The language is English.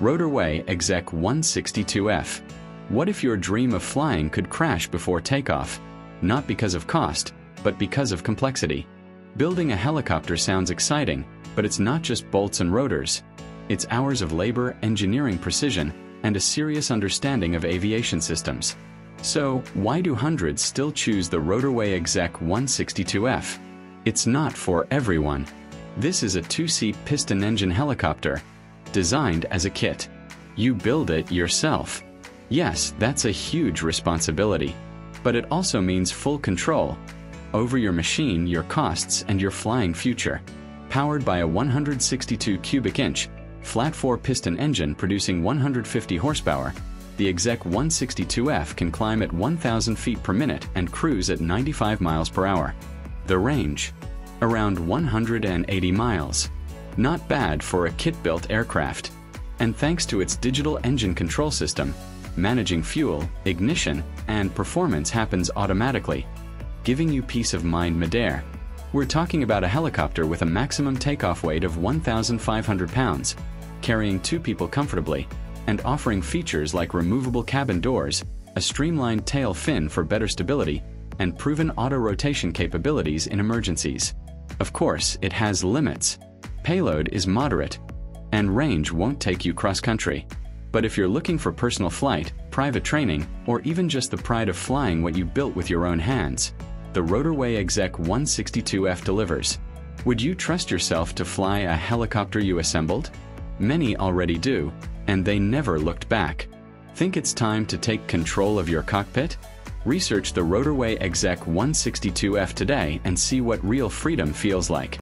Rotorway Exec 162F. What if your dream of flying could crash before takeoff? Not because of cost, but because of complexity. Building a helicopter sounds exciting, but it's not just bolts and rotors. It's hours of labor, engineering precision, and a serious understanding of aviation systems. So, why do hundreds still choose the Rotorway Exec 162F? It's not for everyone. This is a two-seat piston engine helicopter, designed as a kit. You build it yourself. Yes, that's a huge responsibility, but it also means full control over your machine, your costs, and your flying future. Powered by a 162 cubic inch, flat four piston engine producing 150 horsepower, the Exec 162F can climb at 1,000 feet per minute and cruise at 95 miles per hour. The range? Around 180 miles. Not bad for a kit-built aircraft. And thanks to its digital engine control system, managing fuel, ignition, and performance happens automatically, giving you peace of mind midair. We're talking about a helicopter with a maximum takeoff weight of 1,500 pounds, carrying two people comfortably, and offering features like removable cabin doors, a streamlined tail fin for better stability, and proven auto-rotation capabilities in emergencies. Of course, it has limits. Payload is moderate, and range won't take you cross-country. But if you're looking for personal flight, private training, or even just the pride of flying what you built with your own hands, the Rotorway Exec 162F delivers. Would you trust yourself to fly a helicopter you assembled? Many already do, and they never looked back. Think it's time to take control of your cockpit? Research the Rotorway Exec 162F today and see what real freedom feels like.